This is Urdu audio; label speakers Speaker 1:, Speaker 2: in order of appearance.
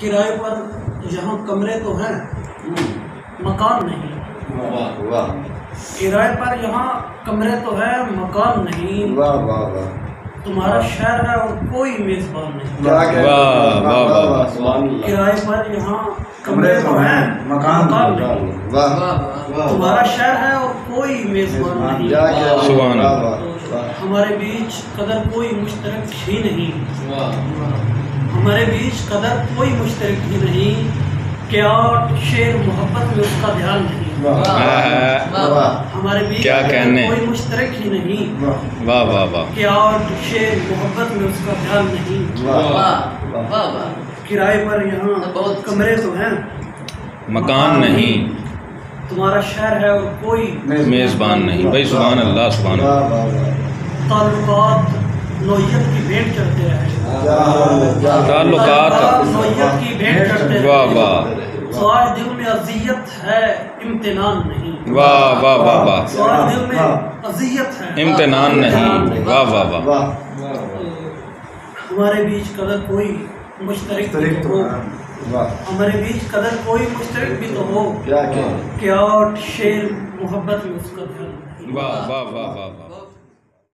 Speaker 1: کرائے پر یہاں کمرے تو ہیں۔ مکان نہیں۔
Speaker 2: واہ واہ۔
Speaker 1: کرائے پر یہاں کمرے تو ہیں مکان نہیں۔
Speaker 2: واہ واہ واہ۔
Speaker 1: تمہارا شہر ہے اور کوئی میزبان نہیں۔
Speaker 2: کیا کہہ
Speaker 3: واہ، واہ، واہ، واہ۔
Speaker 2: سبحان اللہ۔
Speaker 1: کرائے پر یہاں کمرے تو ہیں مکان نہیں۔
Speaker 2: واہ واہ
Speaker 1: تمہارا شہر ہے اور کوئی میزبان نہیں۔
Speaker 2: کیا کہہ
Speaker 3: سبحان
Speaker 2: واہ
Speaker 3: اللہ۔
Speaker 2: واہ واہ۔
Speaker 1: ہمارے بیچ قدر کوئی مشترک ہی نہیں۔ ہمارے بیچ قدر کوئی مشترک ہی نہیں کیا شیر محبت میں اس کا دھیان نہیں
Speaker 2: واہ۔
Speaker 1: ہمارے بیچ
Speaker 3: کیا
Speaker 1: قدر
Speaker 3: کہنے؟
Speaker 1: کوئی مشترک ہی نہیں
Speaker 3: واہ۔ واہ واہ
Speaker 1: کیا شیر محبت میں اس کا دھیان نہیں۔
Speaker 2: واہ۔
Speaker 1: کرائے پر یہاں کمرے تو ہیں۔
Speaker 3: مکان نہیں۔
Speaker 1: تمہارا شہر ہے اور کوئی
Speaker 3: میزبان نہیں۔ بھائی سبحان اللہ سبحان اللہ۔
Speaker 2: واہ واہ واہ۔
Speaker 1: تعلقات نوعیت کی بھیٹ چڑھتے ہیں۔
Speaker 3: تعلقات۔ واہ واہ۔
Speaker 1: دل میں اذیت ہے امتنان نہیں۔
Speaker 3: واہ واہ واہ واہ۔
Speaker 1: دل میں اذیت ہے۔
Speaker 3: امتنان نہیں۔ واہ واہ واہ۔
Speaker 2: واہ
Speaker 1: ہمارے بیچ قدر کوئی مشترک بھی تو ہو۔
Speaker 2: واہ۔
Speaker 1: ہمارے بیچ قدر کوئی مشترک بھی تو ہو۔
Speaker 2: کیا
Speaker 1: شیر محبت میں اس کا دھیان
Speaker 3: واہ واہ واہ واہ۔